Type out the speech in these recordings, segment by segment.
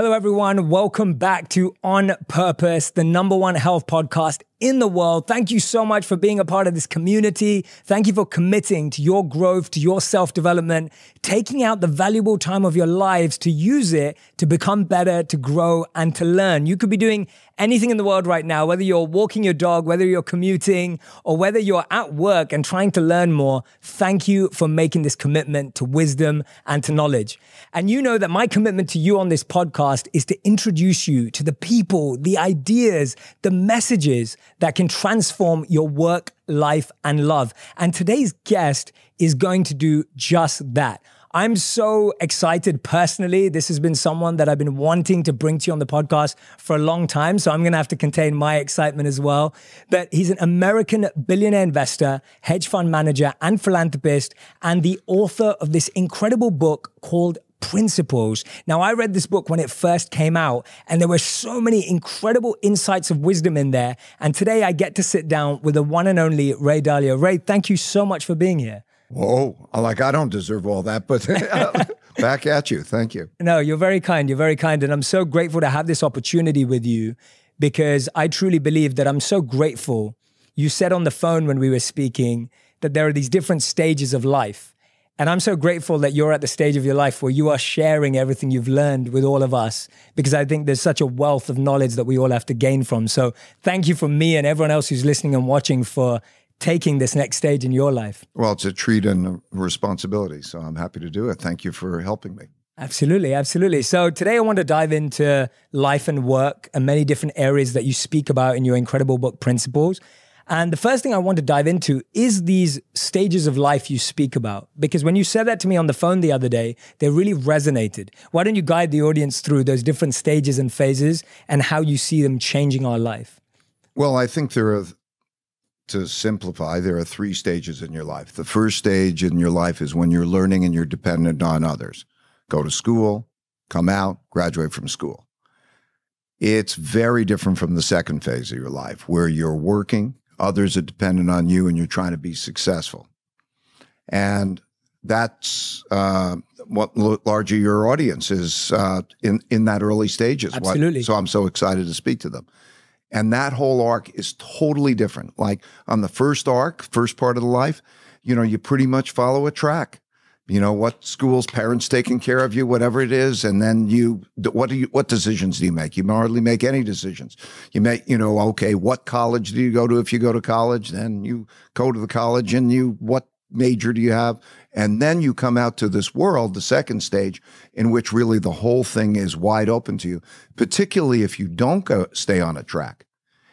Hello, everyone. Welcome back to On Purpose, the number one health podcast in the world. Thank you so much for being a part of this community. Thank you for committing to your growth, to your self development, taking out the valuable time of your lives to use it to become better, to grow, and to learn. You could be doing anything in the world right now, whether you're walking your dog, whether you're commuting, or whether you're at work and trying to learn more. Thank you for making this commitment to wisdom and to knowledge. And you know that my commitment to you on this podcast is to introduce you to the people, the ideas, the messages that can transform your work, life, and love. And today's guest is going to do just that. I'm so excited personally. This has been someone that I've been wanting to bring to you on the podcast for a long time. So I'm going to have to contain my excitement as well. But he's an American billionaire investor, hedge fund manager, and philanthropist, and the author of this incredible book called principles. Now, I read this book when it first came out, and there were so many incredible insights of wisdom in there. And today I get to sit down with the one and only Ray Dalio. Ray, thank you so much for being here. Whoa, like I don't deserve all that, but back at you. Thank you. No, you're very kind. You're very kind. And I'm so grateful to have this opportunity with you because I truly believe that I'm so grateful. You said on the phone when we were speaking that there are these different stages of life. And I'm so grateful that you're at the stage of your life where you are sharing everything you've learned with all of us, because I think there's such a wealth of knowledge that we all have to gain from. So thank you from me and everyone else who's listening and watching for taking this next stage in your life. Well, it's a treat and a responsibility. So I'm happy to do it. Thank you for helping me. Absolutely, absolutely. So today I want to dive into life and work and many different areas that you speak about in your incredible book, Principles. And the first thing I want to dive into is these stages of life you speak about. Because when you said that to me on the phone the other day, they really resonated. Why don't you guide the audience through those different stages and phases and how you see them changing our life? Well, I think there are, to simplify, there are three stages in your life. The first stage in your life is when you're learning and you're dependent on others. Go to school, come out, graduate from school. It's very different from the second phase of your life where you're working, others are dependent on you and you're trying to be successful. And that's uh, what larger your audience is uh, in in that early stages. Absolutely. so I'm so excited to speak to them. And that whole arc is totally different. Like on the first arc, first part of the life, you know, you pretty much follow a track you know what schools parents taking care of you whatever it is and then you what do you what decisions do you make? You hardly make any decisions. You make you know okay what college do you go to? If you go to college then you go to the college and you what major do you have? And then you come out to this world the second stage in which really the whole thing is wide open to you particularly if you don't go stay on a track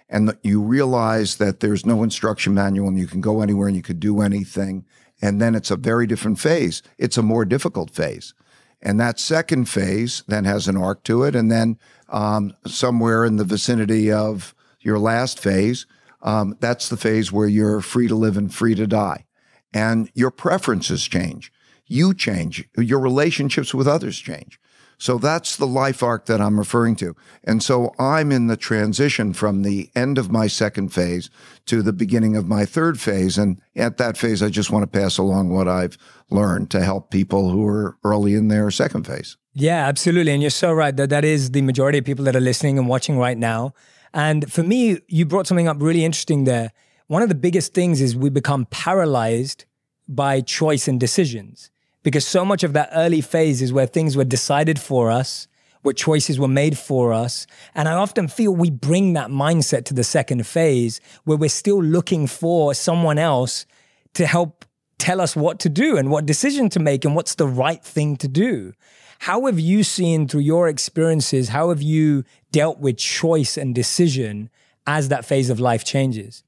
and you realize that there's no instruction manual and you can go anywhere and you could do anything and then it's a very different phase. It's a more difficult phase. And that second phase then has an arc to it. And then um, somewhere in the vicinity of your last phase, um, that's the phase where you're free to live and free to die. And your preferences change. You change. Your relationships with others change. So that's the life arc that I'm referring to. And so I'm in the transition from the end of my second phase to the beginning of my third phase. And at that phase, I just want to pass along what I've learned to help people who are early in their second phase. Yeah, absolutely. And you're so right that that is the majority of people that are listening and watching right now. And for me, you brought something up really interesting there. One of the biggest things is we become paralyzed by choice and decisions because so much of that early phase is where things were decided for us, where choices were made for us. And I often feel we bring that mindset to the second phase where we're still looking for someone else to help tell us what to do and what decision to make and what's the right thing to do. How have you seen through your experiences, how have you dealt with choice and decision as that phase of life changes?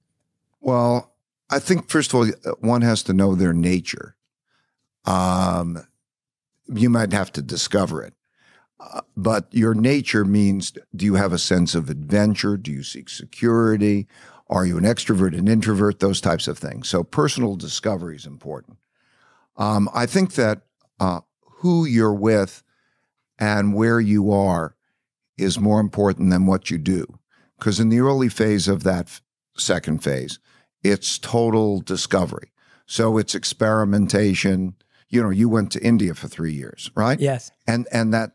Well, I think, first of all, one has to know their nature. Um, you might have to discover it. Uh, but your nature means do you have a sense of adventure? Do you seek security? Are you an extrovert, an introvert? Those types of things. So personal discovery is important. Um, I think that uh, who you're with and where you are is more important than what you do. Because in the early phase of that second phase, it's total discovery. So it's experimentation, you know, you went to India for three years, right? Yes. And and that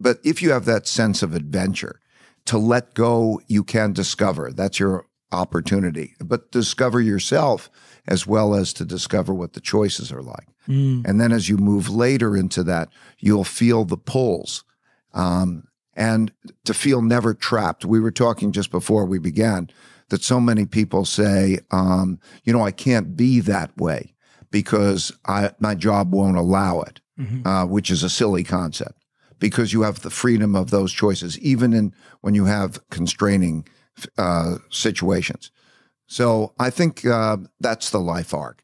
but if you have that sense of adventure, to let go, you can discover. That's your opportunity. But discover yourself as well as to discover what the choices are like. Mm. And then as you move later into that, you'll feel the pulls. Um, and to feel never trapped. We were talking just before we began that so many people say, um, you know, I can't be that way because I, my job won't allow it, Mhm. uh, which is a silly concept because you have the freedom of those choices, even in when you have constraining uh, situations. So I think uh, that's the life arc.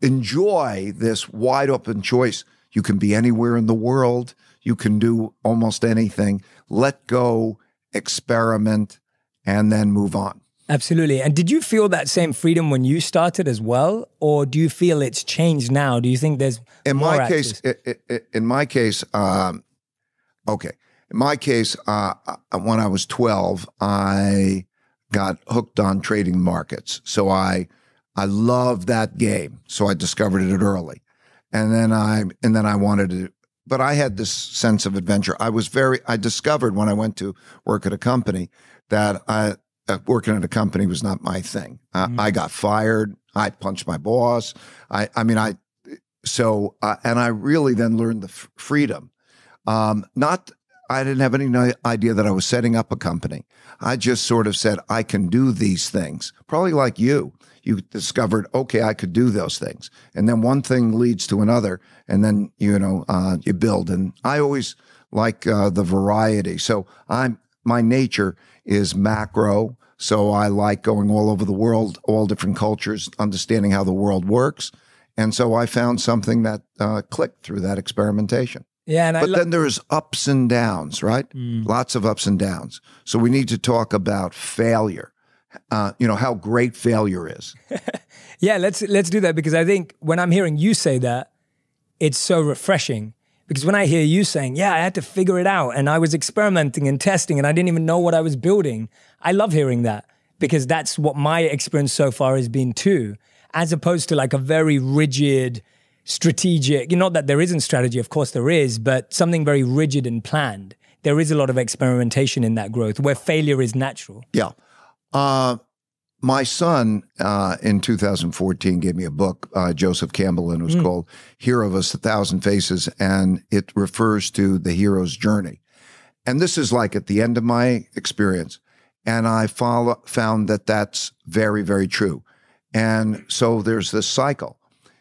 Enjoy this wide open choice. You can be anywhere in the world. You can do almost anything. Let go, experiment, and then move on. Absolutely. And did you feel that same freedom when you started as well, or do you feel it's changed now? Do you think there's in more my case, access? i- i- in my case, um, okay. In my case, uh, uh, when I was twelve, I got hooked on trading markets. So I, I loved that game. So I discovered it early, and then I, and then I wanted to. But I had this sense of adventure. I was very. I discovered when I went to work at a company that I. Uh, working at a company was not my thing. Uh, Mhm. I got fired. I punched my boss. I, I mean, I so uh, and I really then learned the f- freedom. Um, not I didn't have any idea that I was setting up a company. I just sort of said I can do these things. Probably like you, you discovered okay, I could do those things, and then one thing leads to another, and then you know uh, you build. And I always like uh, the variety. So I'm my nature is macro. So I like going all over the world, all different cultures, understanding how the world works. And so I found something that uh, clicked through that experimentation. yeah, and I But then there's ups and downs, right? Mm. Lots of ups and downs. So we need to talk about failure. Uh, you know how great failure is. Yeah, let's let's do that because I think when I'm hearing you say that, it's so refreshing. Because when I hear you saying, "Yeah, I had to figure it out and I was experimenting and testing and I didn't even know what I was building." I love hearing that because that's what my experience so far has been too, as opposed to like a very rigid strategic, not that there isn't strategy, of course there is, but something very rigid and planned. There is a lot of experimentation in that growth where failure is natural. Yeah. Uh, my son uh, in 2014 gave me a book, uh, Joseph Campbell, and it was called Hero of Us, a Thousand Faces. And it refers to the hero's journey. And this is like at the end of my experience. And I follow, found that that's very, very true. And so there's this cycle.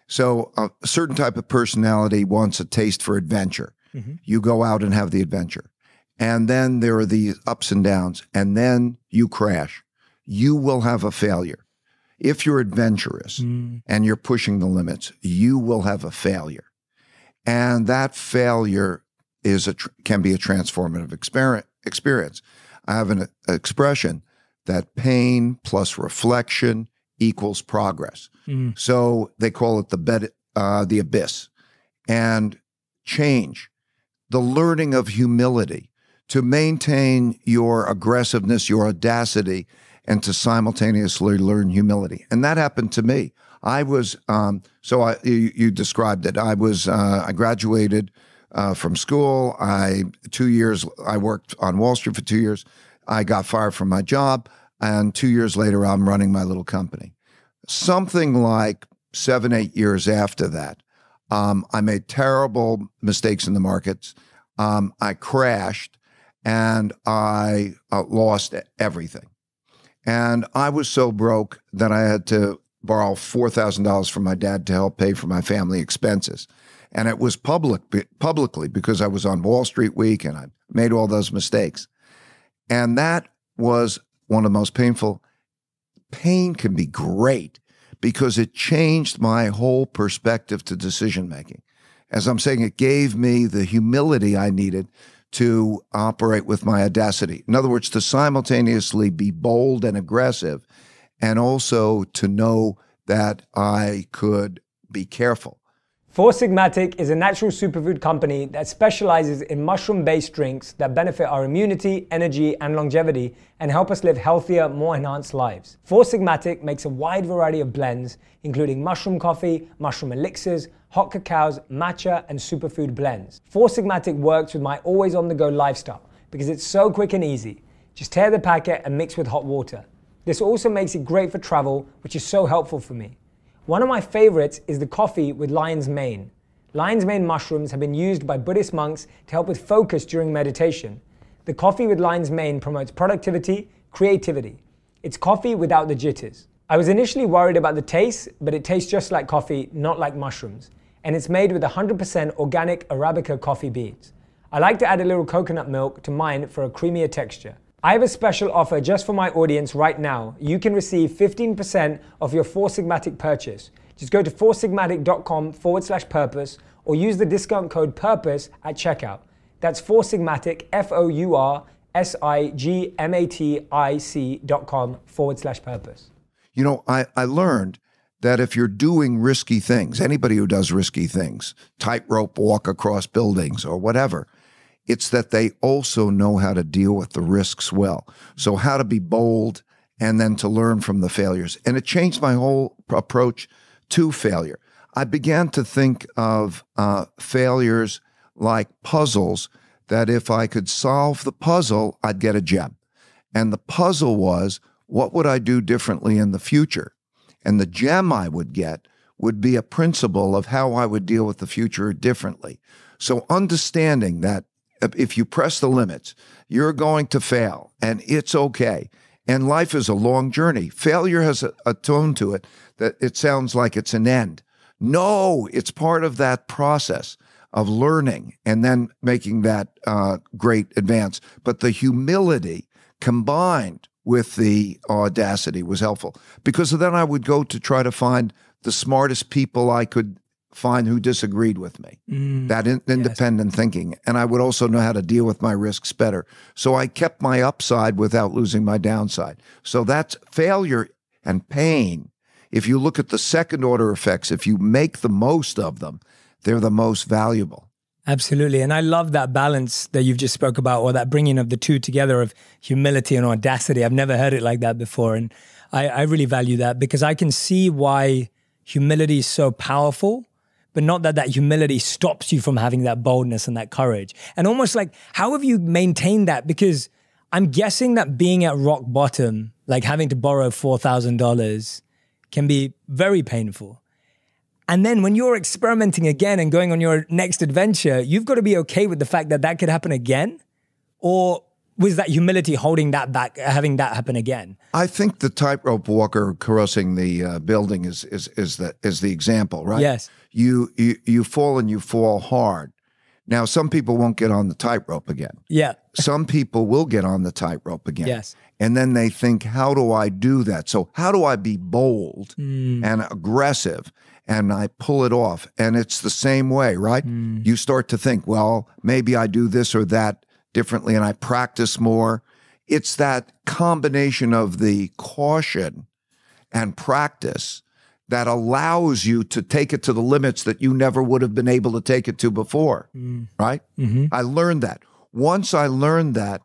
So uh, a certain type of personality wants a taste for adventure. Mhm. You go out and have the adventure. And then there are the ups and downs. And then you crash. You will have a failure. If you're adventurous Mm. and you're pushing the limits, you will have a failure. And that failure is a tr- can be a transformative exper- experience. I have an uh, expression that pain plus reflection equals progress. Mm. So they call it the bed, uh, the abyss, and change, the learning of humility to maintain your aggressiveness, your audacity, and to simultaneously learn humility. And that happened to me. I was um, so I you, you described it. I was uh, I graduated uh, from school. I two years I worked on Wall Street for two years. I got fired from my job, and two years later I'm running my little company. Something like seven eight years after that, um, I made terrible mistakes in the markets. Um, I crashed, and I uh, lost everything. And I was so broke that I had to borrow $4,000 from my dad to help pay for my family expenses. And it was public publicly because I was on Wall Street Week and I made all those mistakes. And that was one of the most painful. Pain can be great because it changed my whole perspective to decision making. As I'm saying, it gave me the humility I needed to operate with my audacity. In other words, to simultaneously be bold and aggressive, and also to know that I could be careful. Four Sigmatic is a natural superfood company that specializes in mushroom based drinks that benefit our immunity, energy, and longevity and help us live healthier, more enhanced lives. Four Sigmatic makes a wide variety of blends, including mushroom coffee, mushroom elixirs, hot cacaos, matcha, and superfood blends. Four Sigmatic works with my always on the go lifestyle because it's so quick and easy. Just tear the packet and mix with hot water. This also makes it great for travel, which is so helpful for me. One of my favorites is the coffee with lion's mane. Lion's mane mushrooms have been used by Buddhist monks to help with focus during meditation. The coffee with lion's mane promotes productivity, creativity. It's coffee without the jitters. I was initially worried about the taste, but it tastes just like coffee, not like mushrooms. And it's made with 100% organic Arabica coffee beans. I like to add a little coconut milk to mine for a creamier texture. I have a special offer just for my audience right now. You can receive 15% of your Four Sigmatic purchase. Just go to foursigmatic.com forward slash purpose or use the discount code PURPOSE at checkout. That's Four Sigmatic, F O U R S I G M A T I C dot com forward slash purpose. You know, I, I learned that if you're doing risky things, anybody who does risky things, tightrope walk across buildings or whatever, it's that they also know how to deal with the risks well. So, how to be bold and then to learn from the failures. And it changed my whole approach to failure. I began to think of uh, failures like puzzles, that if I could solve the puzzle, I'd get a gem. And the puzzle was, what would I do differently in the future? And the gem I would get would be a principle of how I would deal with the future differently. So, understanding that if you press the limits, you're going to fail, and it's okay. And life is a long journey. Failure has a, a tone to it that it sounds like it's an end. No, it's part of that process of learning and then making that uh, great advance. But the humility combined with the audacity was helpful because then I would go to try to find the smartest people I could find who disagreed with me. Mm, that in, independent yes. thinking. And I would also know how to deal with my risks better. So I kept my upside without losing my downside. So that's failure and pain. If you look at the second order effects, if you make the most of them, they're the most valuable. Absolutely. And I love that balance that you've just spoke about or that bringing of the two together of humility and audacity. I've never heard it like that before. And I, I really value that because I can see why humility is so powerful but not that that humility stops you from having that boldness and that courage. And almost like, how have you maintained that? Because I'm guessing that being at rock bottom, like having to borrow $4,000, can be very painful. And then when you're experimenting again and going on your next adventure, you've got to be okay with the fact that that could happen again. Or was that humility holding that back, having that happen again? I think the tightrope walker crossing the uh, building is is is the is the example, right? Yes. You you you fall and you fall hard. Now, some people won't get on the tightrope again. Yeah. some people will get on the tightrope again. Yes. And then they think, how do I do that? So, how do I be bold mm. and aggressive? And I pull it off. And it's the same way, right? Mm. You start to think, well, maybe I do this or that differently and I practice more. It's that combination of the caution and practice that allows you to take it to the limits that you never would have been able to take it to before. Mm. Right? Mm-hmm. I learned that. Once I learned that,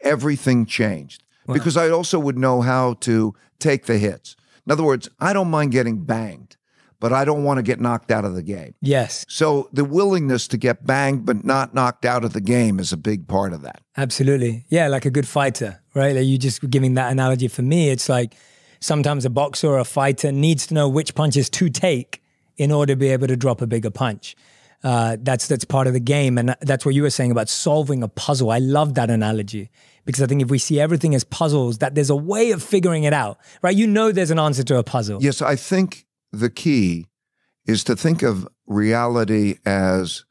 everything changed wow. because I also would know how to take the hits. In other words, I don't mind getting banged but I don't want to get knocked out of the game. Yes. So the willingness to get banged but not knocked out of the game is a big part of that. Absolutely. Yeah, like a good fighter, right? Like you just giving that analogy for me. It's like sometimes a boxer or a fighter needs to know which punches to take in order to be able to drop a bigger punch. Uh, that's that's part of the game, and that's what you were saying about solving a puzzle. I love that analogy because I think if we see everything as puzzles, that there's a way of figuring it out, right? You know, there's an answer to a puzzle. Yes, I think the key is to think of reality as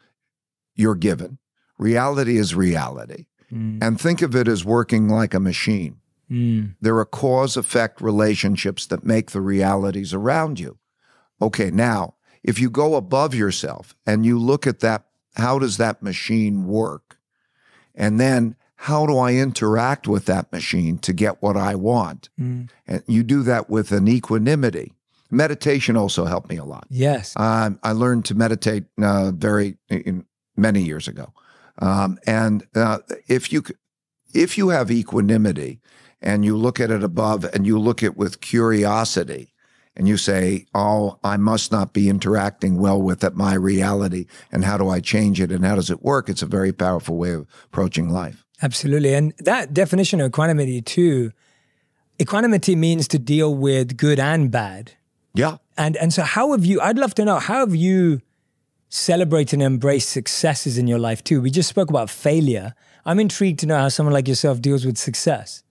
you're given. Reality is reality. Mm. And think of it as working like a machine. Mm. There are cause effect relationships that make the realities around you. Okay, now, if you go above yourself and you look at that, how does that machine work? And then how do I interact with that machine to get what I want? Mm. And you do that with an equanimity Meditation also helped me a lot. Yes. Um, I learned to meditate uh, very in, many years ago, um, and uh, if you if you have equanimity and you look at it above and you look at it with curiosity and you say, "Oh, I must not be interacting well with it, my reality, and how do I change it, and how does it work?" It's a very powerful way of approaching life. Absolutely, and that definition of equanimity too. Equanimity means to deal with good and bad yeah. And and so how have you I'd love to know how have you celebrated and embraced successes in your life too? We just spoke about failure. I'm intrigued to know how someone like yourself deals with success.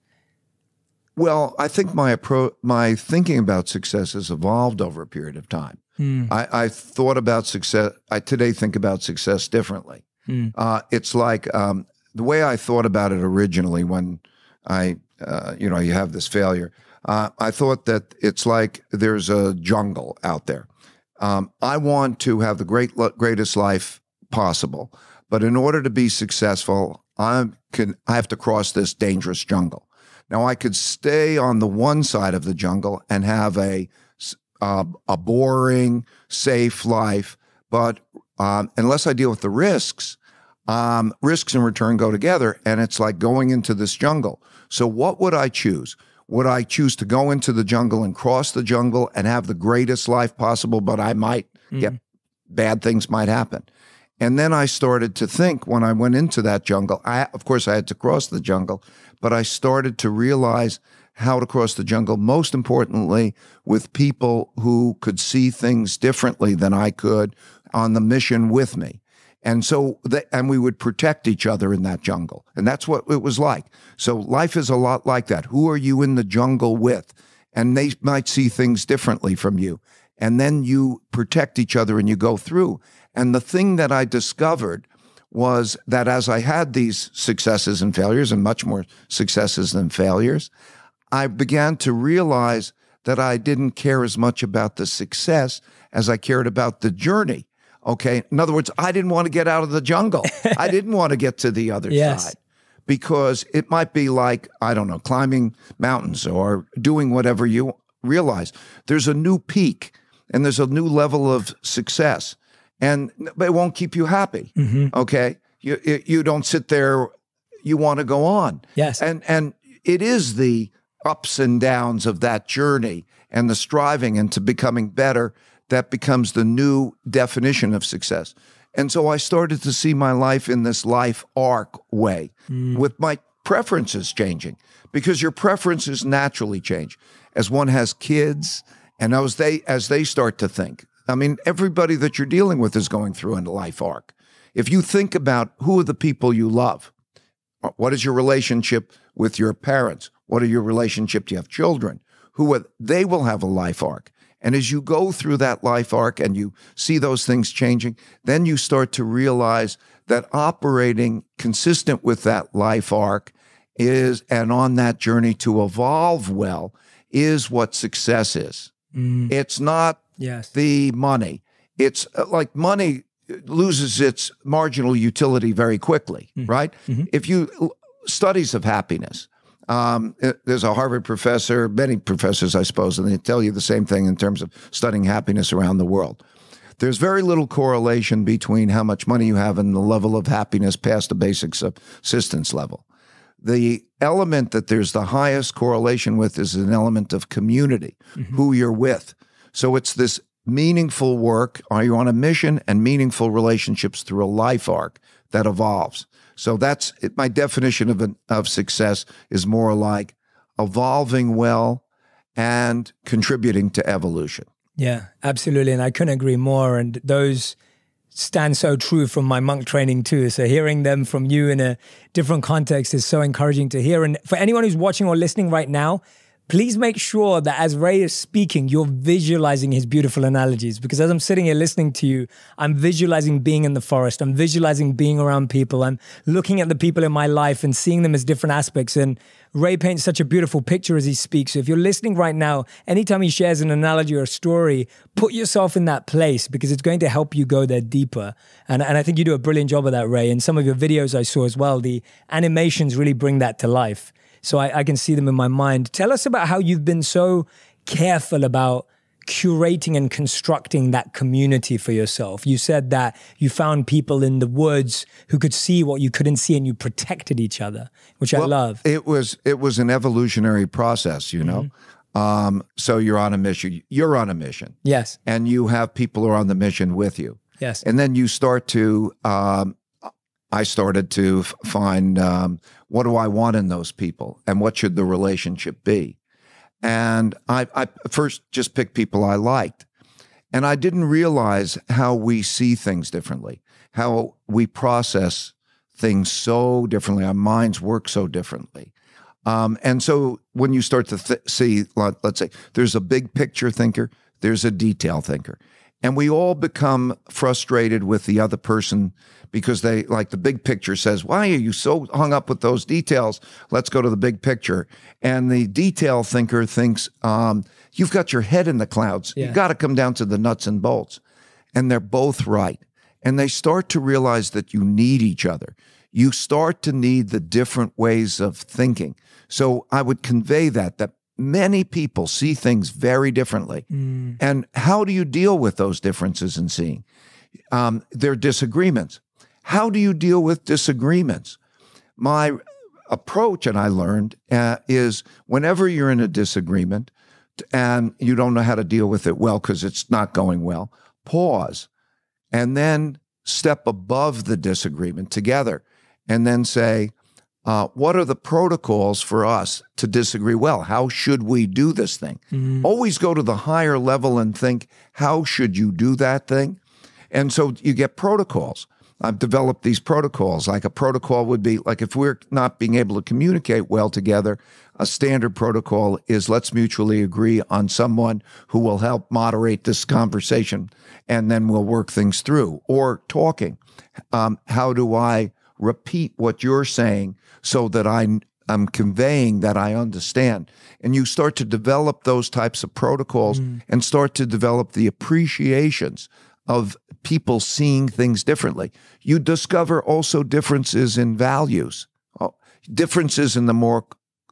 Well, I think my appro- my thinking about success has evolved over a period of time. Mm. I, I, thought about success. I today think about success differently. Mm. Uh, it's like um, the way I thought about it originally when I, uh, you know, you have this failure. Uh, I thought that it's like there's a jungle out there. Um, I want to have the great greatest life possible, but in order to be successful, I can I have to cross this dangerous jungle. Now I could stay on the one side of the jungle and have a uh, a boring, safe life, but um, unless I deal with the risks, um, risks and return go together, and it's like going into this jungle. So what would I choose? Would I choose to go into the jungle and cross the jungle and have the greatest life possible, but I might mm. get bad things might happen? And then I started to think when I went into that jungle, I, of course, I had to cross the jungle, but I started to realize how to cross the jungle, most importantly, with people who could see things differently than I could on the mission with me. And so, the, and we would protect each other in that jungle. And that's what it was like. So life is a lot like that. Who are you in the jungle with? And they might see things differently from you. And then you protect each other and you go through. And the thing that I discovered was that as I had these successes and failures, and much more successes than failures, I began to realize that I didn't care as much about the success as I cared about the journey. Okay. In other words, I didn't want to get out of the jungle. I didn't want to get to the other yes. side because it might be like, I don't know, climbing mountains or doing whatever you realize. There's a new peak and there's a new level of success and but it won't keep you happy. Mm-hmm. Okay. You, you don't sit there. You want to go on. Yes. And, and it is the ups and downs of that journey and the striving into becoming better that becomes the new definition of success. And so I started to see my life in this life arc way mm. with my preferences changing because your preferences naturally change as one has kids and as they as they start to think. I mean, everybody that you're dealing with is going through a life arc. If you think about who are the people you love, what is your relationship with your parents? What are your relationship? Do you have children? Who are they will have a life arc. And as you go through that life arc and you see those things changing, then you start to realize that operating consistent with that life arc is, and on that journey to evolve well, is what success is. Mm. It's not yes. the money. It's uh, like money loses its marginal utility very quickly, mm. right? Mm-hmm. If you studies of happiness, um, there's a Harvard professor, many professors, I suppose, and they tell you the same thing in terms of studying happiness around the world. There's very little correlation between how much money you have and the level of happiness past the basic subsistence level. The element that there's the highest correlation with is an element of community, mm-hmm. who you're with. So it's this meaningful work. Are you on a mission and meaningful relationships through a life arc that evolves? So that's my definition of, an, of success is more like evolving well and contributing to evolution. Yeah, absolutely. And I couldn't agree more. And those stand so true from my monk training too. So hearing them from you in a different context is so encouraging to hear. And for anyone who's watching or listening right now, please make sure that as Ray is speaking, you're visualizing his beautiful analogies. Because as I'm sitting here listening to you, I'm visualizing being in the forest. I'm visualizing being around people. I'm looking at the people in my life and seeing them as different aspects. And Ray paints such a beautiful picture as he speaks. So if you're listening right now, anytime he shares an analogy or a story, put yourself in that place because it's going to help you go there deeper. And, and I think you do a brilliant job of that, Ray. And some of your videos I saw as well, the animations really bring that to life so I, I can see them in my mind. Tell us about how you've been so careful about curating and constructing that community for yourself? You said that you found people in the woods who could see what you couldn't see and you protected each other, which well, I love. It was it was an evolutionary process, you know. Mm-hmm. Um, so you're on a mission. You're on a mission. Yes. And you have people who are on the mission with you. Yes. And then you start to um, I started to find um, what do I want in those people and what should the relationship be. And I, I first just picked people I liked. And I didn't realize how we see things differently, how we process things so differently. Our minds work so differently. Um, and so when you start to see, let, let's say, there's a big picture thinker, there's a detail thinker. And we all become frustrated with the other person because they like the big picture says, Why are you so hung up with those details? Let's go to the big picture. And the detail thinker thinks, um, You've got your head in the clouds. Yeah. You've got to come down to the nuts and bolts. And they're both right. And they start to realize that you need each other. You start to need the different ways of thinking. So I would convey that, that many people see things very differently. Mm. And how do you deal with those differences in seeing? Um, are disagreements. How do you deal with disagreements? My approach, and I learned, uh, is whenever you're in a disagreement and you don't know how to deal with it well because it's not going well, pause and then step above the disagreement together and then say, uh, what are the protocols for us to disagree well? How should we do this thing? Mm-hmm. Always go to the higher level and think, how should you do that thing? And so you get protocols. I've developed these protocols. Like a protocol would be like if we're not being able to communicate well together, a standard protocol is let's mutually agree on someone who will help moderate this conversation and then we'll work things through. Or talking. Um, how do I repeat what you're saying so that I I'm conveying that I understand. And you start to develop those types of protocols mm. and start to develop the appreciations of people seeing things differently. You discover also differences in values, uh, differences in the more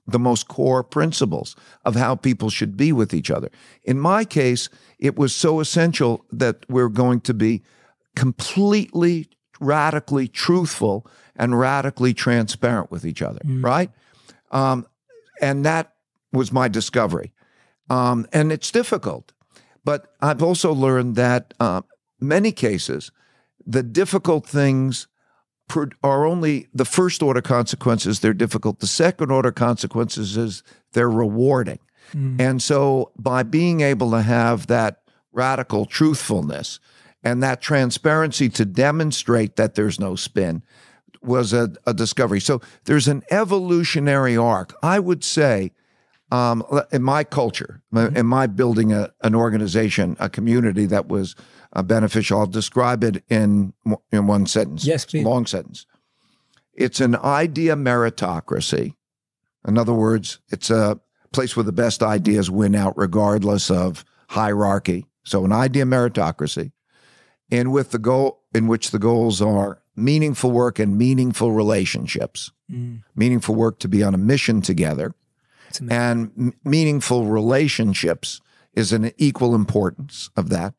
the most core principles of how people should be with each other. In my case, it was so essential that we're going to be completely radically truthful and radically transparent with each other, mm. right? Um, and that was my discovery. Um, and it's difficult. But I've also learned that uh, many cases, the difficult things are only the first order consequences, they're difficult. The second order consequences is they're rewarding. Mm. And so by being able to have that radical truthfulness and that transparency to demonstrate that there's no spin, was a, a discovery. So there's an evolutionary arc. I would say, um, in my culture, mm-hmm. in my building a, an organization, a community that was uh, beneficial, I'll describe it in in one sentence. Yes, please. Long sentence. It's an idea meritocracy. In other words, it's a place where the best ideas win out regardless of hierarchy. So an idea meritocracy, and with the goal in which the goals are meaningful work and meaningful relationships. Mm. Meaningful work to be on a mission together. And m- meaningful relationships is an equal importance of that.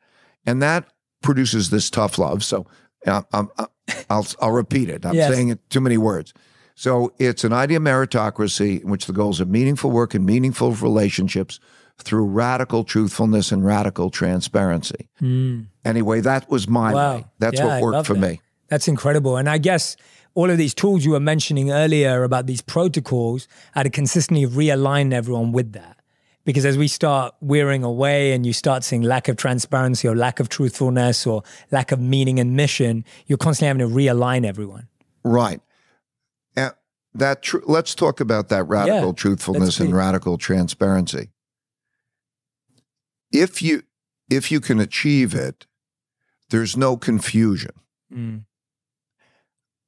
And that produces this tough love. So um, uh, I'll, I'll repeat it. I'm yes. saying it too many words. So it's an idea meritocracy in which the goals are meaningful work and meaningful relationships through radical truthfulness and radical transparency. Mm. Anyway, that was my wow. way. That's yeah, what worked for that. me. That's incredible. And I guess all of these tools you were mentioning earlier about these protocols are to consistently realign everyone with that. Because as we start wearing away and you start seeing lack of transparency or lack of truthfulness or lack of meaning and mission, you're constantly having to realign everyone. Right. And that tr- let's talk about that radical yeah, truthfulness and radical transparency. If you if you can achieve it, there's no confusion. Mm.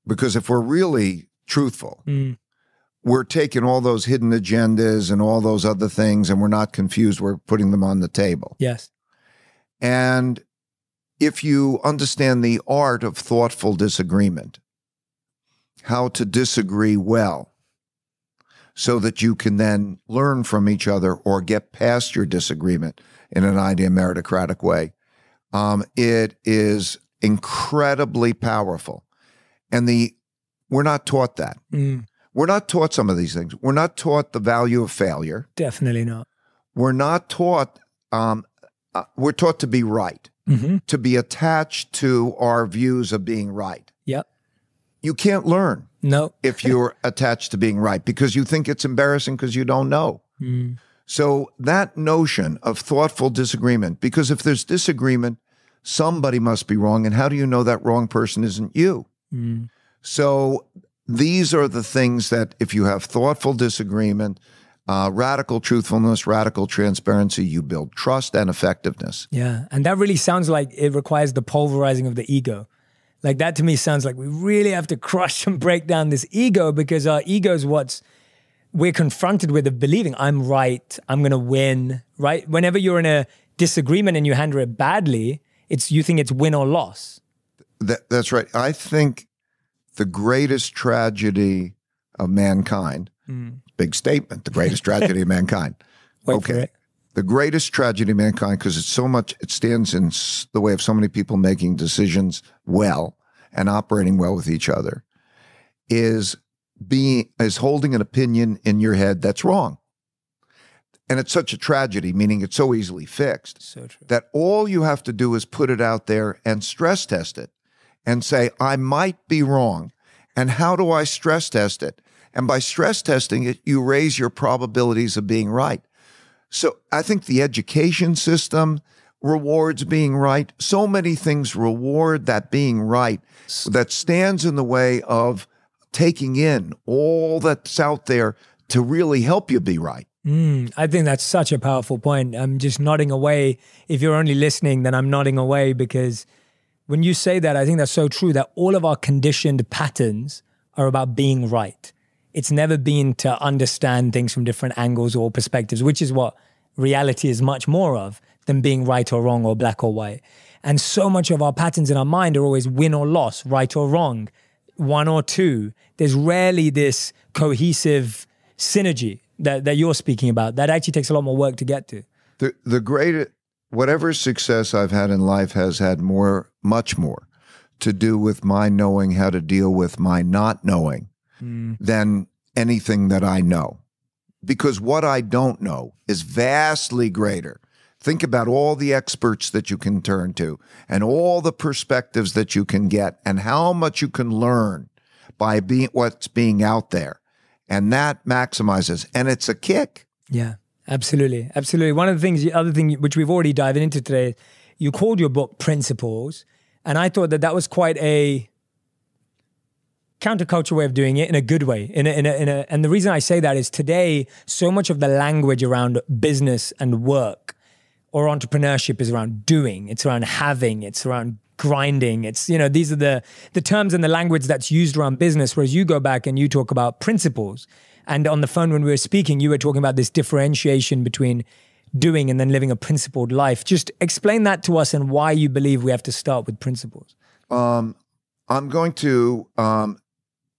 Because if we're really truthful, mm. We're taking all those hidden agendas and all those other things and we're not confused. We're putting them on the table. Yes. And if you understand the art of thoughtful disagreement, how to disagree well, so that you can then learn from each other or get past your disagreement in an idea meritocratic way. Um, it is incredibly powerful. And the we're not taught that. Mm, We're not taught some of these things. We're not taught the value of failure. definitely not. We're not taught. Um, uh, we're taught to be right, hmm to be attached to our views of being right. Yep. You can't learn No. if you're attached to being right because you think it's embarrassing because you don't know. Mm, So that notion of thoughtful disagreement, because if there's disagreement, somebody must be wrong. And how do you know that wrong person isn't you? mm, So these are the things that if you have thoughtful disagreement, uh, radical truthfulness, radical transparency, you build trust and effectiveness. yeah. And that really sounds like it requires the pulverizing of the ego. Like that to me sounds like we really have to crush and break down this ego because our ego is what's we're confronted with of believing I'm right, I'm gonna win, right? Whenever you're in a disagreement and you handle it badly, it's you think it's win or loss. That, that's right. I think the greatest tragedy of mankind, hmm. big statement, the greatest tragedy of mankind. Wait Okay. The greatest tragedy of mankind, because it's so much, it stands in the way of so many people making decisions well and operating well with each other, is being is holding an opinion in your head that's wrong. And it's such a tragedy, meaning it's so easily fixed So true. that all you have to do is put it out there and stress test it and say, I might be wrong. And how do I stress test it? And by stress testing it, you raise your probabilities of being right. So I think the education system rewards being right. So many things reward that being right that stands in the way of taking in all that's out there to really help you be right. Mm, I think that's such a powerful point. I'm just nodding away. If you're only listening, then I'm nodding away because when you say that, I think that's so true that all of our conditioned patterns are about being right. It's never been to understand things from different angles or perspectives, which is what reality is much more of than being right or wrong or black or white. And so much of our patterns in our mind are always win or loss, right or wrong, one or two. There's rarely this cohesive synergy that, that you're speaking about. That actually takes a lot more work to get to. the the great whatever success I've had in life has had more, much more, to do with my knowing how to deal with my not knowing hmm. than anything that I know, because what I don't know is vastly greater. Think about all the experts that you can turn to and all the perspectives that you can get and how much you can learn by being what's being out there. And that maximizes and it's a kick. Yeah, absolutely. Absolutely. One of the things, the other thing, which we've already dived into today, you called your book Principles. And I thought that that was quite a counterculture way of doing it in a good way. In a, in a, in a, and the reason I say that is today, so much of the language around business and work or entrepreneurship is around doing, it's around having, it's around grinding. It's, you know, these are the, the terms and the language that's used around business. Whereas you go back and you talk about principles. And on the phone, when we were speaking, you were talking about this differentiation between doing and then living a principled life. Just explain that to us and why you believe we have to start with principles. Um, I'm going to um,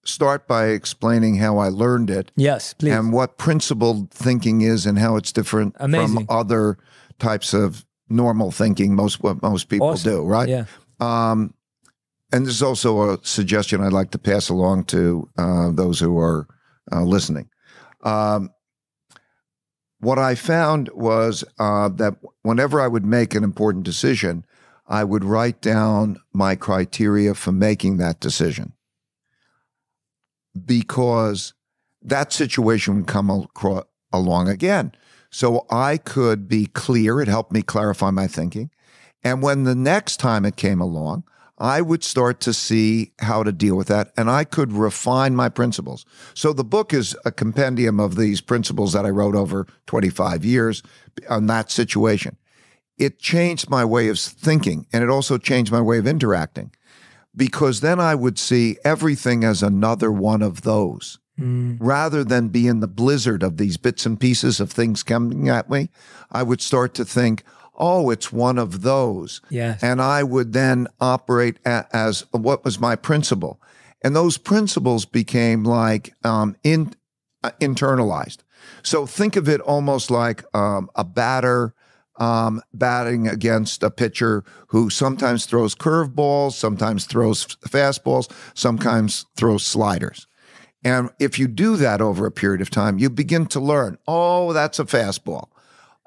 start by explaining how I learned it Yes, please. and what principled thinking is and how it's different Amazing. from other types of normal thinking. Most what most people Awesome. do, right? Yeah. Um, and there's also a suggestion I'd like to pass along to uh, those who are uh, listening. Um, what I found was uh, that whenever I would make an important decision, I would write down my criteria for making that decision because that situation would come along again. So I could be clear. It helped me clarify my thinking. And when the next time it came along, I would start to see how to deal with that and I could refine my principles. So the book is a compendium of these principles that I wrote over 25 years on that situation. It changed my way of thinking and it also changed my way of interacting because then I would see everything as another one of those hmm. rather than be in the blizzard of these bits and pieces of things coming at me. I would start to think, oh, it's one of those. Yes. And I would then operate as what was my principle. And those principles became like um, in, uh, internalized. So think of it almost like um, a batter um, batting against a pitcher who sometimes throws curveballs, sometimes throws fastballs, sometimes throws sliders. And if you do that over a period of time, you begin to learn, oh, that's a fastball.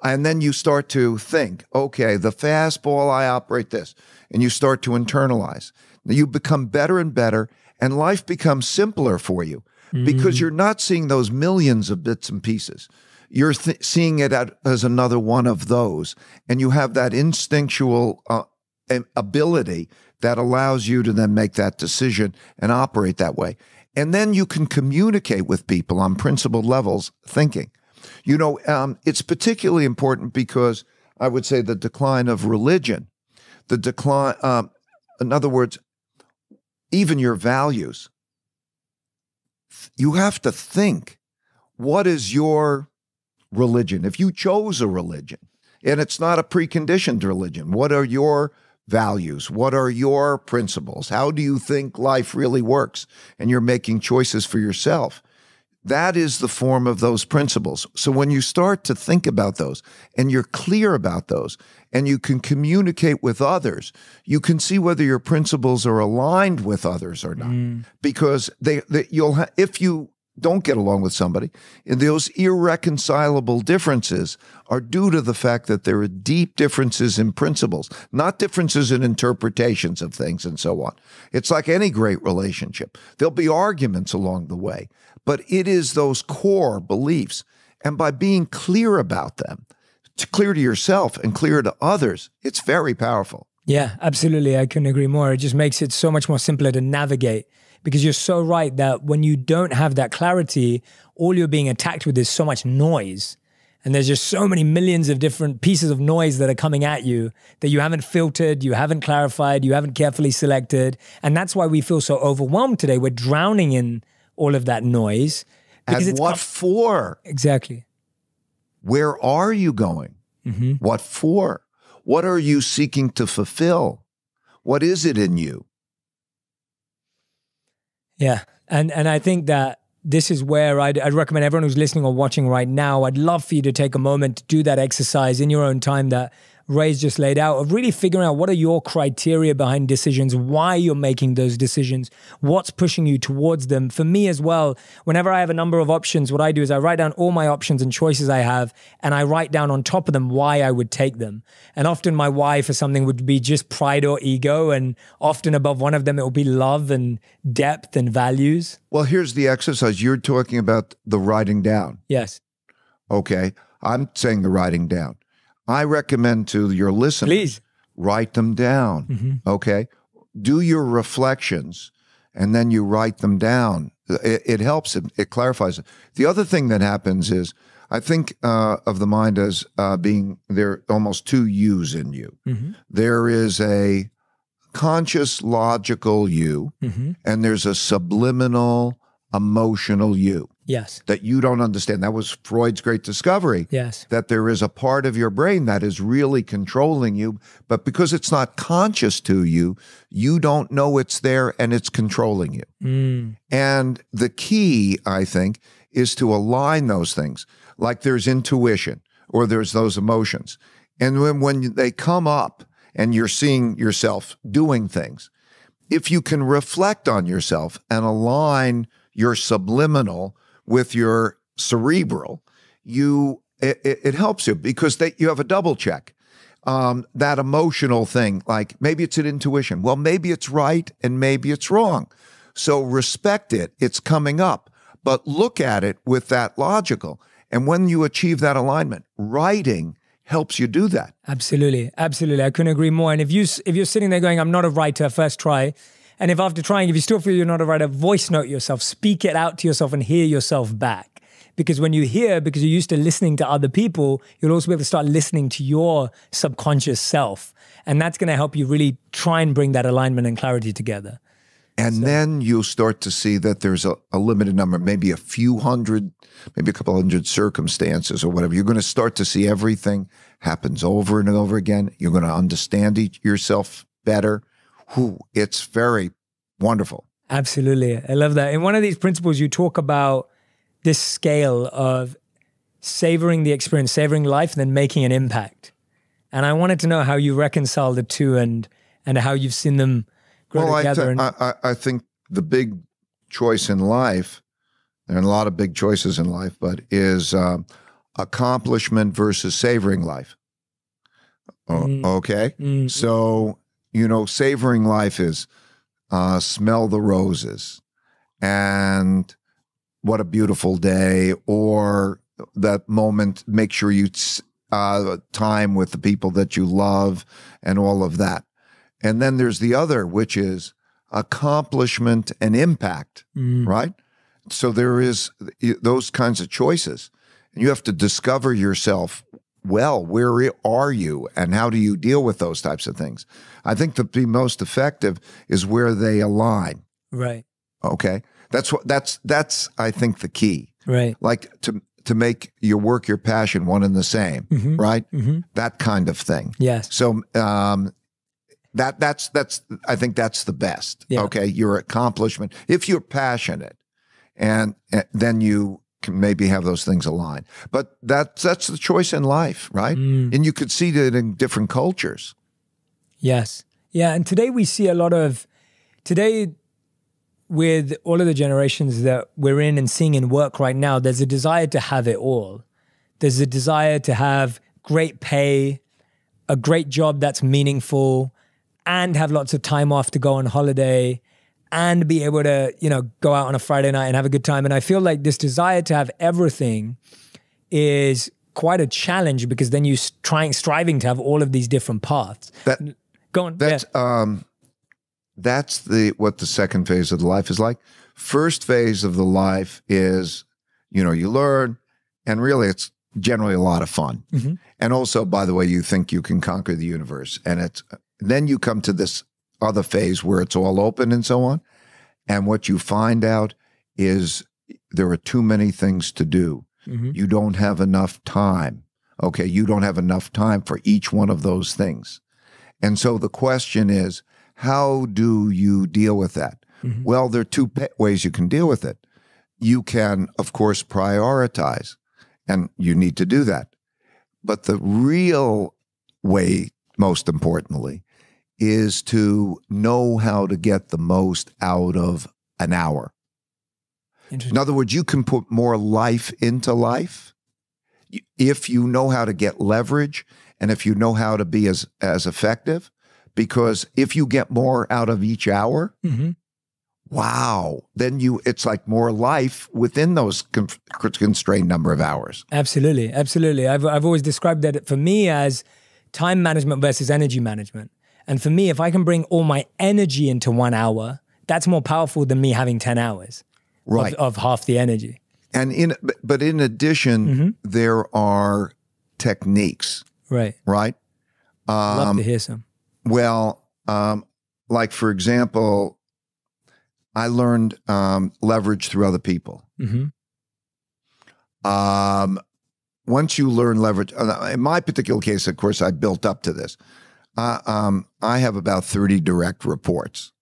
And then you start to think, okay, the fastball, I operate this. And you start to internalize. You become better and better, and life becomes simpler for you mm-hmm. because you're not seeing those millions of bits and pieces. You're th- seeing it at, as another one of those. And you have that instinctual uh, ability that allows you to then make that decision and operate that way. And then you can communicate with people on principled levels thinking. You know, um, it's particularly important because I would say the decline of religion, the decline, um, in other words, even your values. You have to think what is your religion? If you chose a religion, and it's not a preconditioned religion, what are your values? What are your principles? How do you think life really works? And you're making choices for yourself. That is the form of those principles. So when you start to think about those and you're clear about those and you can communicate with others, you can see whether your principles are aligned with others or not. Mm. Because they, they you'll if you don't get along with somebody. And those irreconcilable differences are due to the fact that there are deep differences in principles, not differences in interpretations of things and so on. It's like any great relationship. There'll be arguments along the way, but it is those core beliefs. And by being clear about them, clear to yourself and clear to others, it's very powerful. Yeah, absolutely. I couldn't agree more. It just makes it so much more simpler to navigate because you're so right that when you don't have that clarity, all you're being attacked with is so much noise. And there's just so many millions of different pieces of noise that are coming at you that you haven't filtered, you haven't clarified, you haven't carefully selected. And that's why we feel so overwhelmed today. We're drowning in all of that noise. Because and what for? Exactly. Where are you going? Mm-hmm. What for? What are you seeking to fulfill? What is it in you? Yeah. And and I think that this is where I'd, I'd, recommend everyone who's listening or watching right now, I'd love for you to take a moment to do that exercise in your own time that Ray's just laid out of really figuring out what are your criteria behind decisions, why you're making those decisions, what's pushing you towards them. For me as well, whenever I have a number of options, what I do is I write down all my options and choices I have, and I write down on top of them why I would take them. And often my why for something would be just pride or ego, and often above one of them it will be love and depth and values. Well, here's the exercise. You're talking about the writing down. Yes. Okay. I'm saying the writing down. I recommend to your listeners, please write them down. Mm-hmm. Okay. Do your reflections and then you write them down. It, it, helps, it, it clarifies it. The other thing that happens is I think uh, of the mind as uh, being there almost two yous in you. Mm-hmm. There is a conscious, logical you, mm-hmm. and there's a subliminal, emotional you. Yes. That you don't understand. That was Freud's great discovery. Yes. That there is a part of your brain that is really controlling you, but because it's not conscious to you, you don't know it's there and it's controlling you. Mm. And the key, I think, is to align those things. Like there's intuition or there's those emotions. And when, when they come up and you're seeing yourself doing things, if you can reflect on yourself and align your subliminal with your cerebral, you it, it helps you because they, you have a double check. Um, that emotional thing, like maybe it's an intuition. Well, maybe it's right and maybe it's wrong. So respect it. It's coming up, but look at it with that logical. And when you achieve that alignment, writing helps you do that. Absolutely, absolutely. I couldn't agree more. And if you if you're sitting there going, "I'm not a writer," first try and if after trying, if you still feel you're not a writer, voice note yourself, speak it out to yourself and hear yourself back. Because when you hear, because you're used to listening to other people, you'll also be able to start listening to your subconscious self. And that's going to help you really try and bring that alignment and clarity together. And so. then you'll start to see that there's a, a, limited number, maybe a few hundred, maybe a couple hundred circumstances or whatever. You're going to start to see everything happens over and over again. You're going to understand each, yourself better who it's very wonderful. Absolutely. I love that. In one of these principles, you talk about this scale of savoring the experience, savoring life, and then making an impact. And I wanted to know how you reconcile the two and and how you've seen them grow well, I, together. th- and, I, I, I think the big choice in life, there are a lot of big choices in life, but is um, accomplishment versus savoring life. Mm. Okay. Mm, So, you know, savoring life is uh, smell the roses and what a beautiful day, or that moment, make sure you uh, time with the people that you love and all of that. And then there's the other, which is accomplishment and impact, mm, right? So there is those kinds of choices. And you have to discover yourself well. Where are you and how do you deal with those types of things? I think to be most effective is where they align. right, Okay. That's what that's that's I think the key. right. Like to to make your work your passion one and the same, Mhm, right? mhm. That kind of thing. Yes. So um, that that's that's I think that's the best. Yeah. Okay, your accomplishment. If you're passionate, and, and then you can maybe have those things align. But that's that's the choice in life, right? Mm. And you could see that in different cultures. Yes. Yeah. And today we see a lot of, today with all of the generations that we're in and seeing in work right now, there's a desire to have it all. There's a desire to have great pay, a great job that's meaningful, and have lots of time off to go on holiday and be able to, you know, go out on a Friday night and have a good time. And I feel like this desire to have everything is quite a challenge because then you s- trying striving to have all of these different paths. That Go on. that's um, that's the what the second phase of the life is like. First phase of the life is, you know, you learn, and really it's generally a lot of fun. Mhm. And also, by the way, you think you can conquer the universe, and it's then you come to this other phase where it's all open and so on. And what you find out is there are too many things to do. Mhm. You don't have enough time. Okay, you don't have enough time for each one of those things. And so the question is, how do you deal with that? Mhm. Well, there are two pa- ways you can deal with it. You can, of course, prioritize, and you need to do that. But the real way, most importantly, is to know how to get the most out of an hour. In other words, you can put more life into life if you know how to get leverage and if you know how to be as as effective. Because if you get more out of each hour, Mhm. wow, then you it's like more life within those con- constrained number of hours. Absolutely, absolutely. I've I've always described that for me as time management versus energy management. And for me, if I can bring all my energy into one hour, that's more powerful than me having ten hours of- Right. of, half the energy. And in but- but in addition, Mm-hmm. there are techniques, Right. right? Love Um, to hear some. Well, um, like for example, I learned um, leverage through other people. hmm Um, once you learn leverage, uh, in my particular case, of course, I built up to this. Uh, um, I have about 30 direct reports.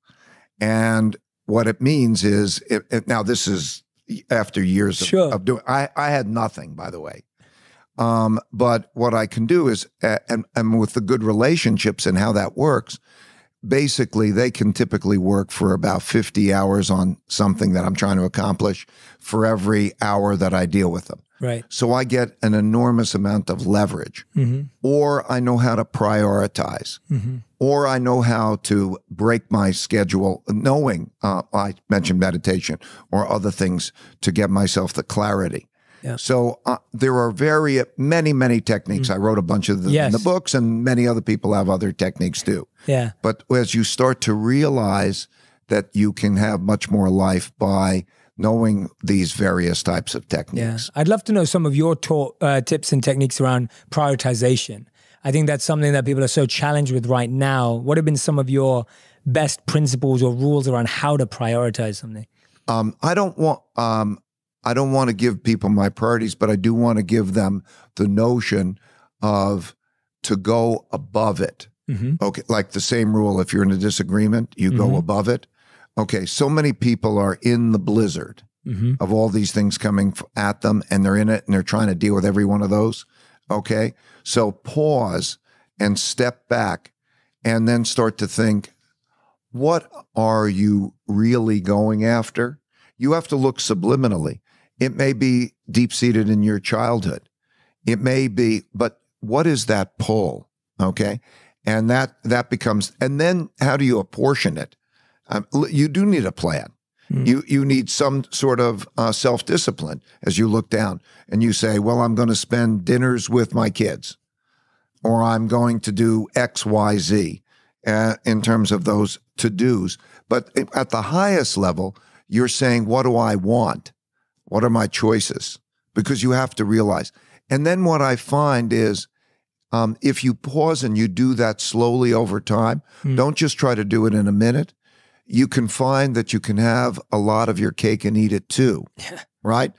And what it means is, it, it- now this is after years of, Sure. of doing, I, I had nothing, by the way. Um, but what I can do is, and, and with the good relationships and how that works, basically they can typically work for about 50 hours on something that I'm trying to accomplish for every hour that I deal with them. Right. So I get an enormous amount of leverage, hmm or I know how to prioritize, hmm or I know how to break my schedule, knowing uh, I mentioned meditation or other things to get myself the clarity. Yeah. So uh, there are very many, many techniques. I wrote a bunch of them in the books, and many other people have other techniques too. Yeah. But as you start to realize that you can have much more life by knowing these various types of techniques. Yeah. I'd love to know some of your ta- uh, tips and techniques around prioritization. I think that's something that people are so challenged with right now. What have been some of your best principles or rules around how to prioritize something? Um, I don't want um, I don't want to give people my priorities, but I do want to give them the notion of to go above it. hmm Okay, like the same rule. If you're in a disagreement, you go Mhm. above it. Okay, so many people are in the blizzard hmm of all these things coming at them, and they're in it and they're trying to deal with every one of those. Okay, so pause and step back and then start to think, what are you really going after? You have to look subliminally. It may be deep seated in your childhood. It may be, but what is that pull? Okay. And that, that becomes, and then how do you apportion it? Um, you do need a plan. Mm. You, you need some sort of uh, self discipline as you look down and you say, well, I'm going to spend dinners with my kids or I'm going to do X, Y, Z uh, in terms of those to dos. But at the highest level, you're saying, what do I want? What are my choices? Because you have to realize. And then what I find is um, if you pause and you do that slowly over time, mm. don't just try to do it in a minute. You can find that you can have a lot of your cake and eat it too. right?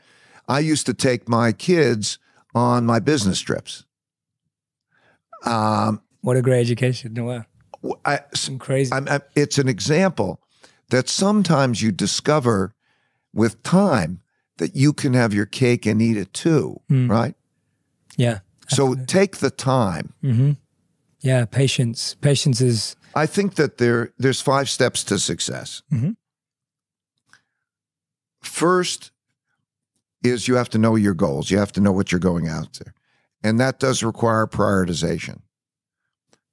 I used to take my kids on my business trips. Um, what a great education. Wow. I, Some crazy. I, I, it's an example that sometimes you discover with time that you can have your cake and eat it too, mm. right? Yeah. So take the time. Mm-hmm. Yeah, patience. Patience is. I think that there there's five steps to success. Mm-hmm. First is you have to know your goals. You have to know what you're going out there, and that does require prioritization.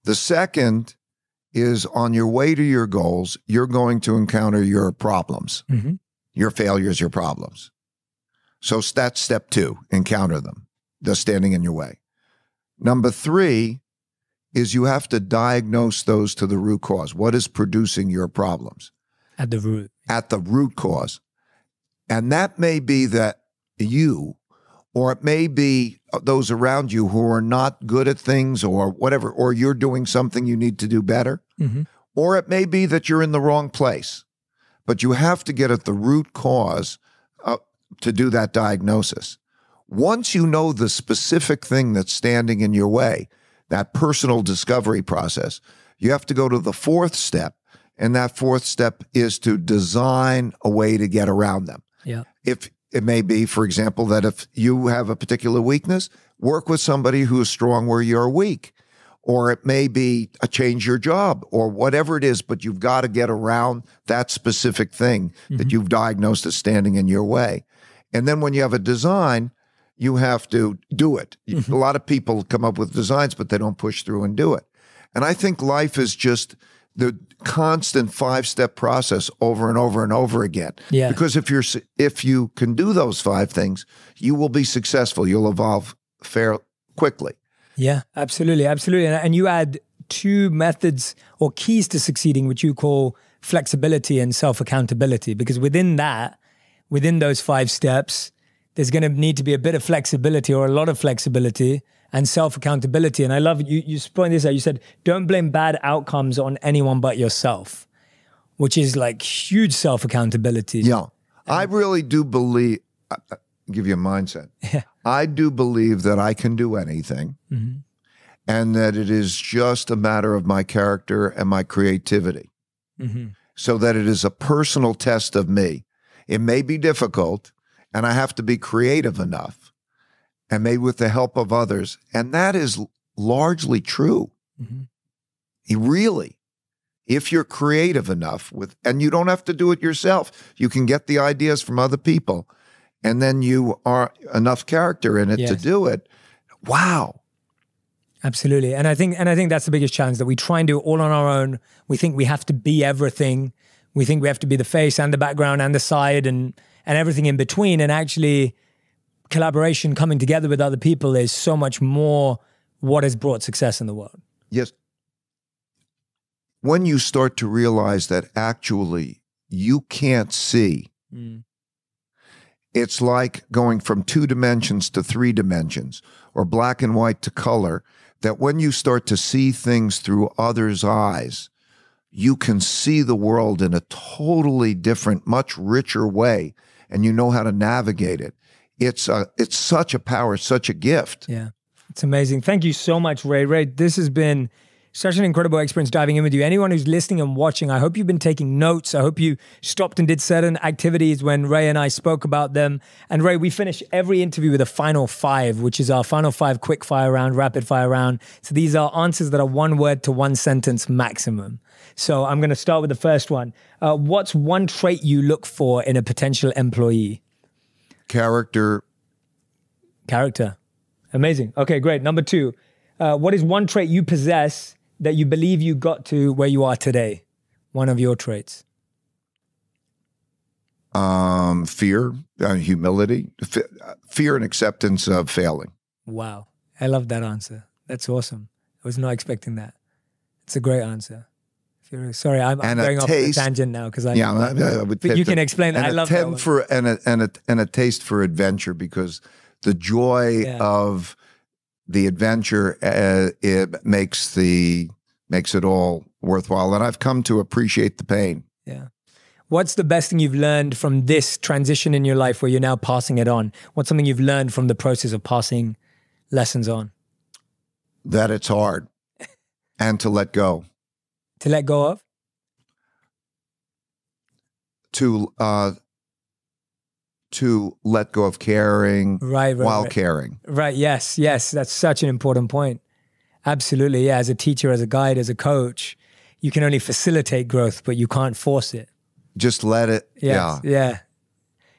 The second is on your way to your goals, you're going to encounter your problems, mm-hmm. your failures, your problems. So that's step two encounter them. They're standing in your way. Number three is you have to diagnose those to the root cause. What is producing your problems? At the root. At the root cause. And that may be that you, or it may be those around you who are not good at things or whatever, or you're doing something you need to do better. Mm-hmm. Or it may be that you're in the wrong place. But you have to get at the root cause to do that diagnosis. Once you know the specific thing that's standing in your way, that personal discovery process, you have to go to the fourth step. And that fourth step is to design a way to get around them. Yeah. If it may be, for example, that if you have a particular weakness, work with somebody who is strong where you're weak. Or it may be a change your job or whatever it is, but you've got to get around that specific thing mm-hmm. that you've diagnosed as standing in your way. And then when you have a design, you have to do it. Mm-hmm. A lot of people come up with designs, but they don't push through and do it. And I think life is just the constant five step process over and over and over again. Yeah. Because if you're if you can do those five things, you will be successful. You'll evolve fair quickly. Yeah, absolutely, absolutely. And you add two methods or keys to succeeding, which you call flexibility and self accountability. Because within that, within those five steps, there's going to need to be a bit of flexibility or a lot of flexibility and self accountability. And I love you. You pointed this out. You said, "Don't blame bad outcomes on anyone but yourself," which is like huge self accountability. Yeah, I really do believe. I, I give you a mindset. I do believe that I can do anything, mm-hmm. and that it is just a matter of my character and my creativity. Mm-hmm. So that it is a personal test of me. It may be difficult, and I have to be creative enough and maybe with the help of others. And that is largely true. Mm-hmm. Really, if you're creative enough with, and you don't have to do it yourself, you can get the ideas from other people, and then you are enough character in it yes. to do it. Wow. Absolutely. And I think and I think that's the biggest challenge that we try and do it all on our own. We think we have to be everything. We think we have to be the face and the background and the side and and everything in between. And actually collaboration, coming together with other people is so much more what has brought success in the world. Yes. When you start to realize that actually you can't see, mm. it's like going from two dimensions to three dimensions or black and white to color. That when you start to see things through others' eyes, you can see the world in a totally different, much richer way, and you know how to navigate it it's a, it's such a power, such a gift. Yeah, it's amazing. Thank you so much, Ray. Ray, this has been Such an incredible experience diving in with you. Anyone who's listening and watching, I hope you've been taking notes. I hope you stopped and did certain activities when Ray and I spoke about them. And Ray, we finish every interview with a final five, which is our final five quick fire round, rapid fire round. So these are answers that are one word to one sentence maximum. So I'm going to start with the first one. Uh, what's one trait you look for in a potential employee? Character. Character. Amazing. Okay, great. Number two, uh, what is one trait you possess that you believe you got to where you are today? One of your traits. Um, fear, uh, humility, f- fear and acceptance of failing. Wow. I love that answer. That's awesome. I was not expecting that. It's a great answer. Sorry, I'm, I'm going off the tangent now because I. Yeah, I, I would but you can explain that. I love that. For, and, a, and, a, and a taste for adventure because the joy yeah. of the adventure uh, it makes the makes it all worthwhile. And I've come to appreciate the pain. Yeah. What's the best thing you've learned from this transition in your life where you're now passing it on? What's something you've learned from the process of passing lessons on? That it's hard and to let go. To let go of? To uh to let go of caring right, right while right. caring. Right, yes, yes, that's such an important point. Absolutely. Yeah, as a teacher, as a guide, as a coach, you can only facilitate growth, but you can't force it. Just let it. Yes, yeah. Yeah.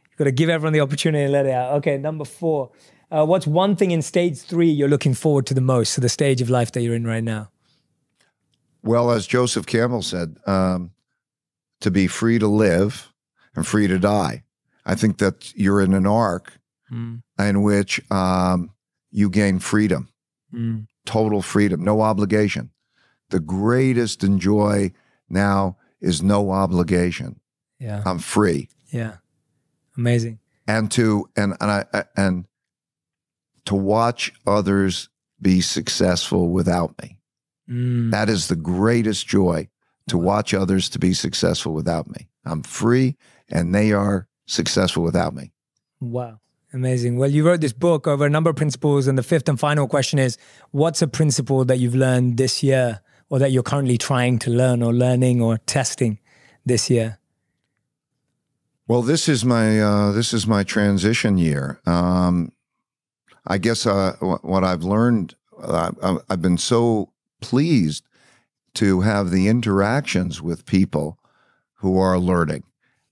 You've got to give everyone the opportunity to let it out. Okay, number 4. Uh, what's one thing in stage 3 you're looking forward to the most, So the stage of life that you're in right now? Well, as Joseph Campbell said, um, to be free to live and free to die. I think that you're in an arc mm. in which um, you gain freedom, mm. total freedom, no obligation. The greatest enjoy now is no obligation. Yeah, I'm free. Yeah, amazing. And to and and I and to watch others be successful without me. Mm. That is the greatest joy to watch others to be successful without me. I'm free and they are successful without me. Wow. Amazing. Well, you wrote this book over a number of principles. And the fifth and final question is what's a principle that you've learned this year or that you're currently trying to learn or learning or testing this year? Well, this is my uh, this is my transition year. Um, I guess uh, what I've learned, uh, I've been so pleased to have the interactions with people who are learning.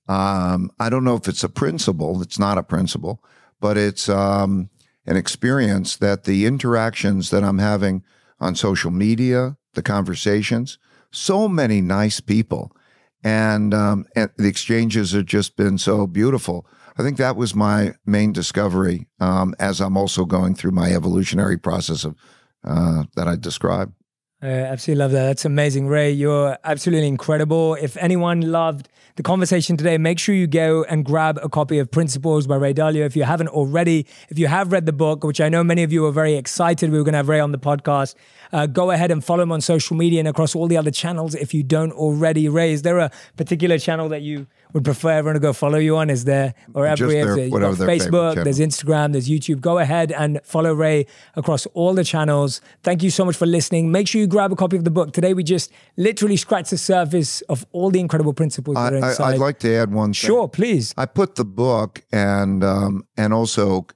Um, I don't know if it's a principle, it's not a principle, but it's um, an experience that the interactions that I'm having on social media, the conversations, so many nice people. And, um, and the exchanges have just been so beautiful. I think that was my main discovery um, as I'm also going through my evolutionary process of uh, that I described. I absolutely love that. That's amazing, Ray. You're absolutely incredible. If anyone loved the conversation today, make sure you go and grab a copy of Principles by Ray Dalio if you haven't already. If you have read the book, which I know many of you are very excited, we were going to have Ray on the podcast. Uh, go ahead and follow him on social media and across all the other channels if you don't already. Ray, is there a particular channel that you would prefer everyone to go follow you on? Is there or every their, Facebook, there's Instagram, there's YouTube. Go ahead and follow Ray across all the channels. Thank you so much for listening. Make sure you grab a copy of the book. Today we just literally scratched the surface of all the incredible principles I, that are I, would like to add one thing. Sure, please. I put the book and um, and also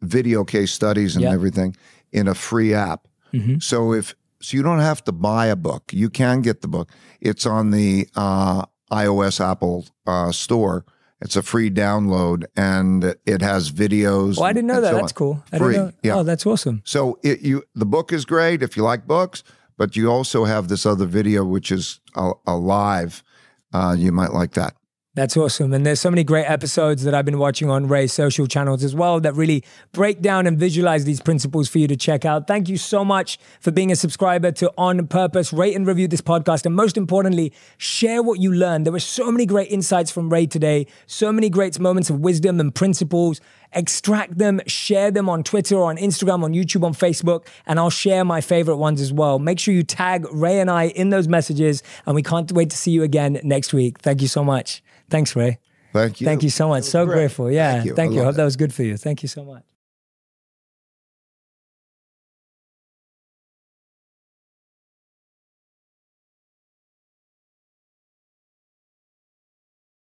video case studies and yep. everything in a free app. Mm-hmm. So if so, you don't have to buy a book. You can get the book. It's on the uh, iOS Apple uh, store. It's a free download and it has videos. Oh, I didn't know that. So that's on. cool. I free. Yeah. Oh, that's awesome. So it, you the book is great if you like books, but you also have this other video which is a, a live. Uh, you might like that. That's awesome. And there's so many great episodes that I've been watching on Ray's social channels as well that really break down and visualize these principles for you to check out. Thank you so much for being a subscriber to On Purpose. Rate and review this podcast. And most importantly, share what you learned. There were so many great insights from Ray today, so many great moments of wisdom and principles. Extract them, share them on Twitter on Instagram, on YouTube, on Facebook, and I'll share my favorite ones as well. Make sure you tag Ray and I in those messages, and we can't wait to see you again next week. Thank you so much. Thanks, Ray. Thank you. Thank you so much. So great. grateful. Yeah. Thank you. Thank you. I hope that. that was good for you. Thank you so much.